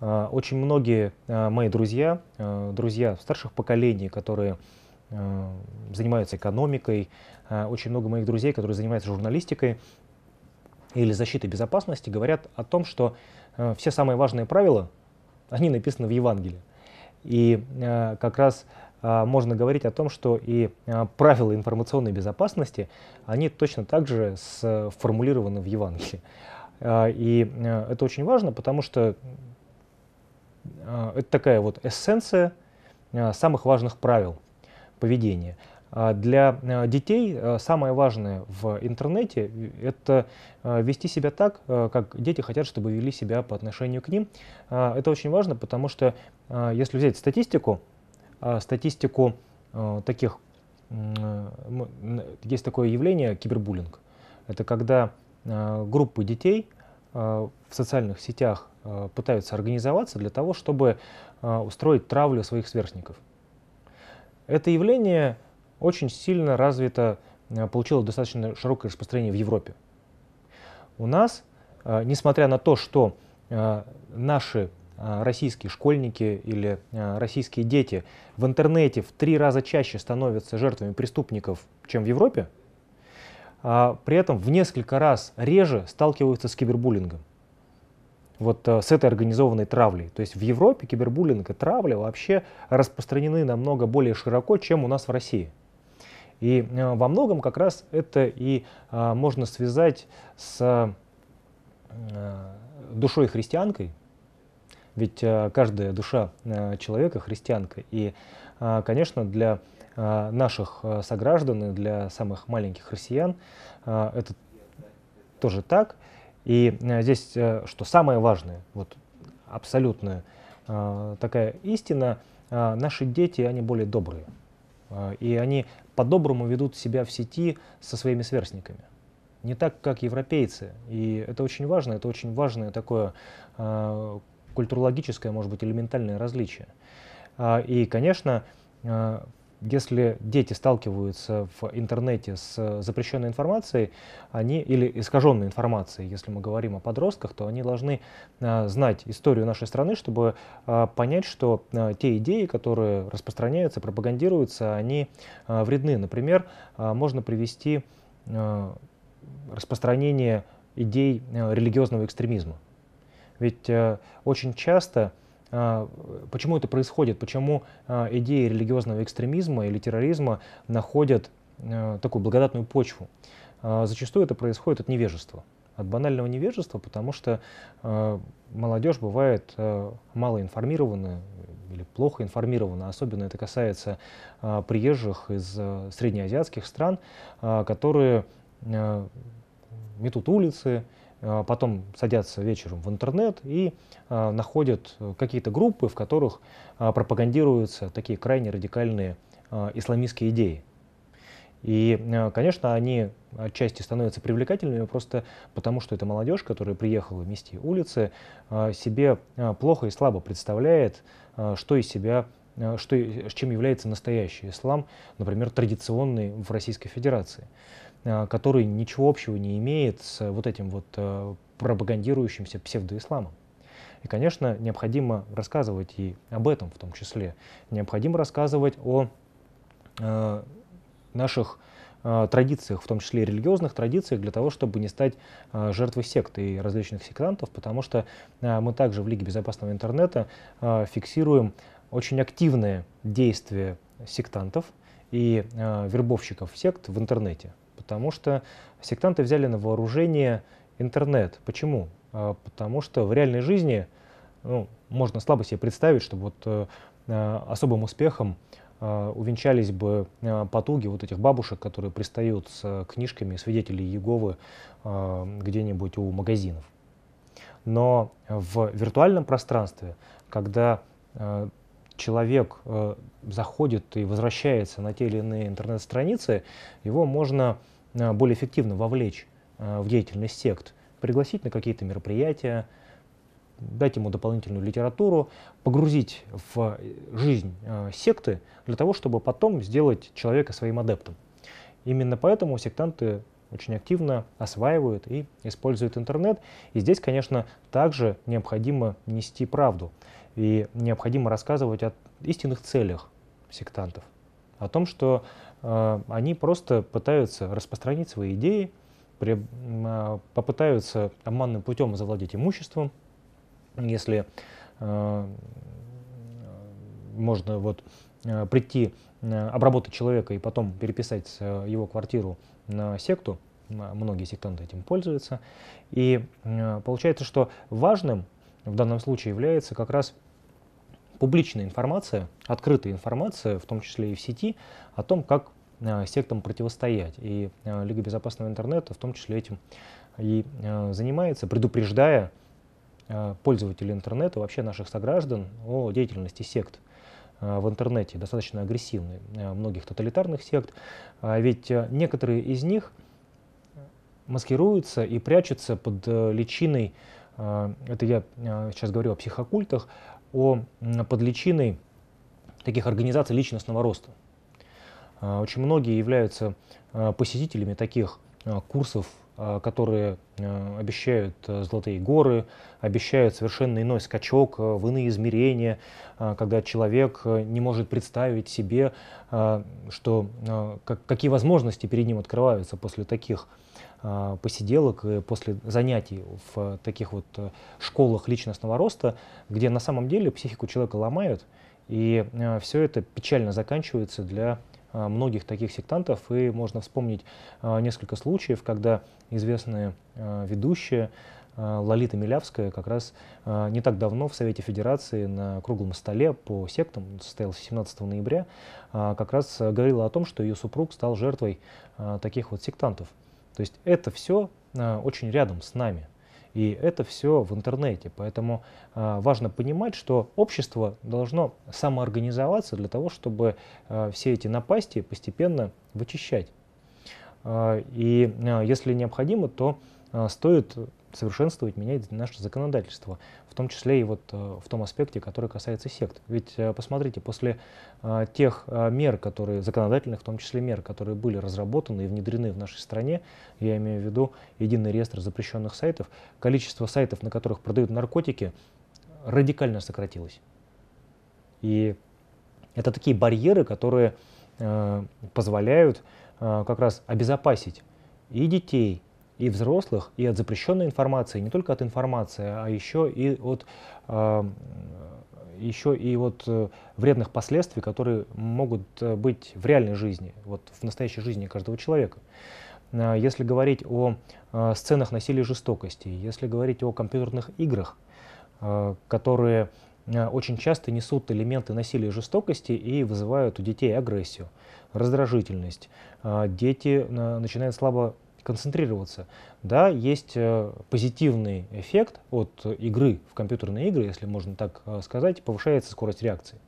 Очень многие мои друзья, друзья старших поколений, которые занимаются экономикой, очень много моих друзей, которые занимаются журналистикой или защитой безопасности, говорят о том, что все самые важные правила, они написаны в Евангелии. И как раз а, можно говорить о том, что и а, правила информационной безопасности, они точно так же сформулированы в Евангелии. А, и это очень важно, потому что это такая вот эссенция самых важных правил поведения. Для детей самое важное в интернете — это вести себя так, как дети хотят, чтобы вели себя по отношению к ним. Это очень важно, потому что если взять статистику, а, статистику а, таких, есть такое явление кибербуллинг. Это когда а, группы детей в социальных сетях пытаются организоваться для того, чтобы устроить травлю своих сверстников. Это явление очень сильно развито, получило достаточно широкое распространение в Европе. У нас, несмотря на то, что наши российские школьники или российские дети в интернете в три раза чаще становятся жертвами преступников, чем в Европе, при этом в несколько раз реже сталкиваются с кибербуллингом. Вот с этой организованной травлей. То есть в Европе кибербуллинг и травля вообще распространены намного более широко, чем у нас в России. И во многом как раз это и можно связать с душой христианкой, ведь э, каждая душа э, человека христианка. И, э, конечно, для наших сограждан и для самых маленьких россиян это тоже так. И здесь, что самое важное, вот абсолютная такая истина, наши дети, они более добрые. И они по-доброму ведут себя в сети со своими сверстниками. Не так, как европейцы. И это очень важно, это очень важное такое культурологическое, может быть, элементальное различие. И, конечно, если дети сталкиваются в интернете с запрещенной информацией, они, или искаженной информацией, если мы говорим о подростках, то они должны а, знать историю нашей страны, чтобы понять, что те идеи, которые распространяются, пропагандируются, они вредны. Например, можно привести распространение идей религиозного экстремизма. Ведь э, очень часто э, Почему это происходит? Почему э, идеи религиозного экстремизма или терроризма находят такую благодатную почву? Зачастую это происходит от невежества, от банального невежества, потому что молодежь бывает мало информирована или плохо информирована. Особенно это касается приезжих из среднеазиатских стран, которые метут улицы, а, потом садятся вечером в интернет и а, находят какие-то группы, в которых а, пропагандируются такие крайне радикальные исламистские идеи. И, конечно, они отчасти становятся привлекательными просто потому, что это молодежь, которая приехала вместе улицы, себе плохо и слабо представляет, что из себя что, чем является настоящий ислам, например, традиционный в Российской Федерации. Э, который ничего общего не имеет с вот этим вот э, пропагандирующимся псевдоисламом. И, конечно, необходимо рассказывать и об этом в том числе. Необходимо рассказывать о э, наших э, традициях, в том числе и религиозных традициях, для того, чтобы не стать э, жертвой сект и различных сектантов, потому что э, мы также в Лиге безопасного интернета э, фиксируем очень активные действия сектантов и э, вербовщиков сект в интернете потому что сектанты взяли на вооружение интернет. Почему? А, потому что в реальной жизни ну, можно слабо себе представить, что вот э, э, особым успехом э, увенчались бы потуги вот этих бабушек, которые пристают с книжками свидетелей Иеговы где-нибудь у магазинов. Но в виртуальном пространстве, когда человек заходит и возвращается на те или иные интернет-страницы, его можно более эффективно вовлечь э, в деятельность сект, пригласить на какие-то мероприятия, дать ему дополнительную литературу, погрузить в жизнь э, секты для того, чтобы потом сделать человека своим адептом. Именно поэтому сектанты очень активно осваивают и используют интернет. И здесь, конечно, также необходимо нести правду. И необходимо рассказывать о истинных целях сектантов. О том, что э, они просто пытаются распространить свои идеи, э, попытаются обманным путем завладеть имуществом. Если э, можно вот, прийти, обработать человека и потом переписать его квартиру на секту, многие сектанты этим пользуются. И получается, что важным в данном случае является как раз публичная информация, открытая информация, в том числе и в сети, о том, как сектам противостоять. И Лига безопасного интернета в том числе этим и занимается, предупреждая пользователей интернета, вообще наших сограждан о деятельности сект. Э, в интернете, достаточно агрессивны, э, многих тоталитарных сект, а ведь э, некоторые из них маскируются и прячутся под личиной, это я сейчас говорю о психокультах, о, под личиной таких организаций личностного роста. Очень многие являются посетителями таких курсов Э, которые э, обещают э, золотые горы, обещают совершенно иной скачок в иные измерения, когда человек не может представить себе, что, какие возможности перед ним открываются после таких посиделок и после занятий в таких вот школах личностного роста, где на самом деле психику человека ломают, и все это печально заканчивается для а, многих таких сектантов, и можно вспомнить а, несколько случаев, когда известная а, ведущая Лолита Милявская как раз не так давно в Совете Федерации на круглом столе по сектам, состоялся 17 ноября, как раз говорила о том, что ее супруг стал жертвой таких вот сектантов. То есть это все очень рядом с нами. И это все в интернете. Поэтому э, важно понимать, что общество должно самоорганизоваться для того, чтобы э, все эти напасти постепенно вычищать. И если необходимо, то стоит совершенствовать, менять наше законодательство, в том числе и вот э, в том аспекте, который касается сект. Ведь э, посмотрите, после э, тех мер, которые, законодательных, в том числе мер, которые были разработаны и внедрены в нашей стране, я имею в виду единый реестр запрещенных сайтов, количество сайтов, на которых продают наркотики, радикально сократилось. И это такие барьеры, которые позволяют как раз обезопасить и детей, и взрослых, и от запрещенной информации, не только от информации, а еще и от, э, еще и от э, вредных последствий, которые могут э, быть в реальной жизни, вот в настоящей жизни каждого человека. Э, если говорить о сценах насилия и жестокости, если говорить о компьютерных играх, которые очень часто несут элементы насилия и жестокости и вызывают у детей агрессию, раздражительность. Дети начинают слабо концентрироваться. Да, есть э, позитивный эффект от игры в компьютерные игры, если можно так э, сказать, повышается скорость реакции.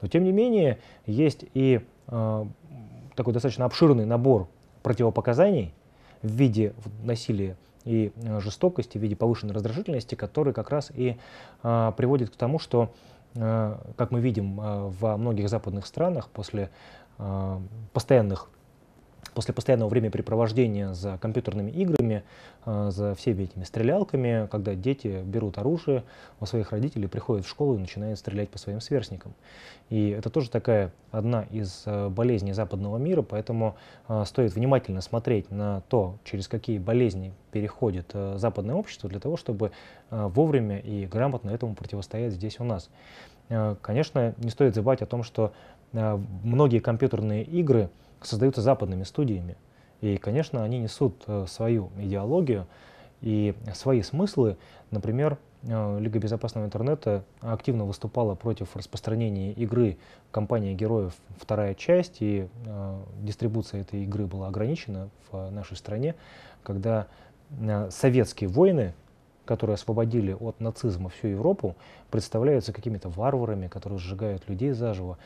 Но тем не менее есть и э, такой достаточно обширный набор противопоказаний в виде насилия и жестокости, в виде повышенной раздражительности, который как раз и э, приводит к тому, что, э, как мы видим э, во многих западных странах, после э, постоянных после постоянного времяпрепровождения за компьютерными играми, э, за всеми этими стрелялками, когда дети берут оружие у своих родителей, приходят в школу и начинают стрелять по своим сверстникам. И это тоже такая одна из э, болезней западного мира, поэтому э, стоит внимательно смотреть на то, через какие болезни переходит западное общество, для того, чтобы вовремя и грамотно этому противостоять здесь у нас. Конечно, не стоит забывать о том, что многие компьютерные игры — создаются западными студиями. И, конечно, они несут э, свою идеологию и свои смыслы. Например, э, Лига безопасного интернета активно выступала против распространения игры компания героев вторая часть, и э, дистрибуция этой игры была ограничена в нашей стране, когда э, советские воины, которые освободили от нацизма всю Европу, представляются какими-то варварами, которые сжигают людей заживо.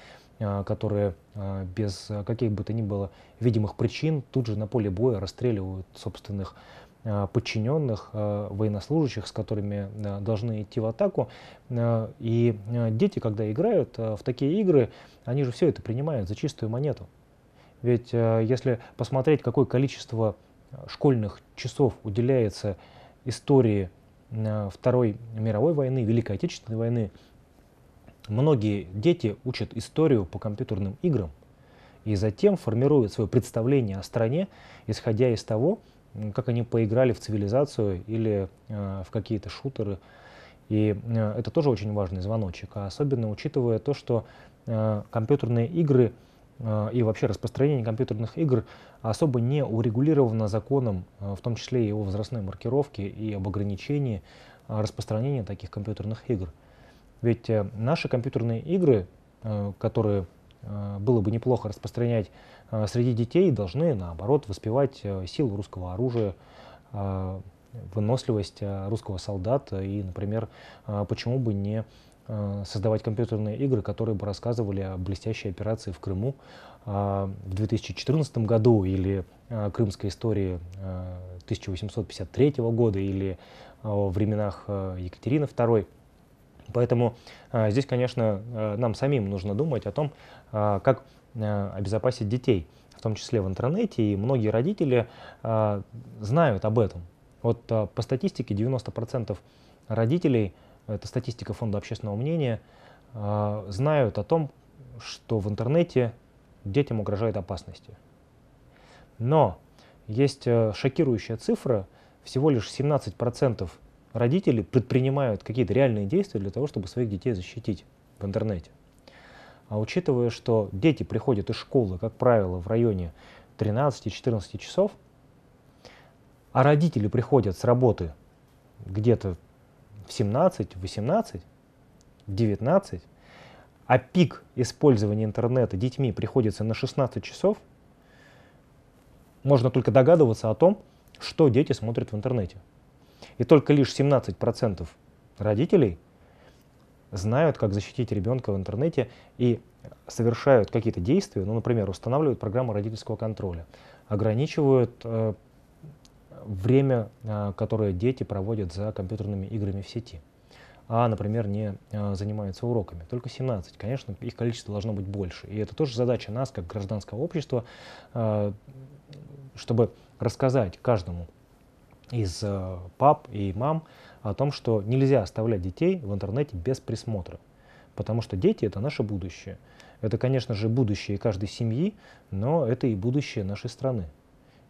А, которые а, без каких бы то ни было видимых причин тут же на поле боя расстреливают собственных а, подчиненных, военнослужащих, с которыми должны идти в атаку. И дети, когда играют в такие игры, они же все это принимают за чистую монету. Ведь если посмотреть, какое количество школьных часов уделяется истории Второй мировой войны, Великой Отечественной войны, многие дети учат историю по компьютерным играм и затем формируют свое представление о стране, исходя из того, как они поиграли в цивилизацию или э, в какие-то шутеры. И э, это тоже очень важный звоночек, а особенно учитывая то, что э, компьютерные игры э, и вообще распространение компьютерных игр особо не урегулировано законом, э, в том числе и его возрастной маркировки и об ограничении э, распространения таких компьютерных игр. Ведь э, наши компьютерные игры, э, которые э, было бы неплохо распространять среди детей, должны, наоборот, воспевать силу русского оружия, выносливость русского солдата и, например, почему бы не создавать компьютерные игры, которые бы рассказывали о блестящей операции в Крыму в 2014 году или крымской истории 1853 года или о временах Екатерины II. Поэтому э, здесь, конечно, э, нам самим нужно думать о том, э, как э, обезопасить детей, в том числе в интернете. И многие родители э, знают об этом. Вот э, по статистике 90% родителей, это статистика Фонда общественного мнения, э, знают о том, что в интернете детям угрожает опасности. Но есть э, шокирующая цифра, всего лишь 17% родители предпринимают какие-то реальные действия для того, чтобы своих детей защитить в интернете. А учитывая, что дети приходят из школы, как правило, в районе 13-14 часов, а родители приходят с работы где-то в 17, 18, в 19, а пик использования интернета детьми приходится на 16 часов, можно только догадываться о том, что дети смотрят в интернете. И только лишь 17% родителей знают, как защитить ребенка в интернете и совершают какие-то действия, ну, например, устанавливают программу родительского контроля, ограничивают э, время, э, которое дети проводят за компьютерными играми в сети, а, например, не э, занимаются уроками. Только 17. Конечно, их количество должно быть больше. И это тоже задача нас, как гражданского общества, э, чтобы рассказать каждому из пап и мам о том, что нельзя оставлять детей в интернете без присмотра. Потому что дети — это наше будущее. Это, конечно же, будущее каждой семьи, но это и будущее нашей страны.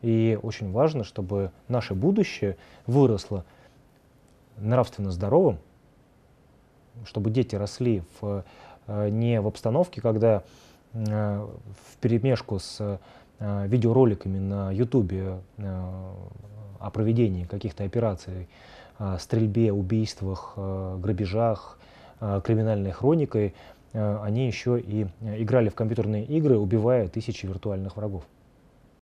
И очень важно, чтобы наше будущее выросло нравственно здоровым, чтобы дети росли в, э, не в обстановке, когда э, в перемешку с видеороликами на Ютубе о проведении каких-то операций, стрельбе, убийствах, грабежах, криминальной хроникой, они еще и играли в компьютерные игры, убивая тысячи виртуальных врагов.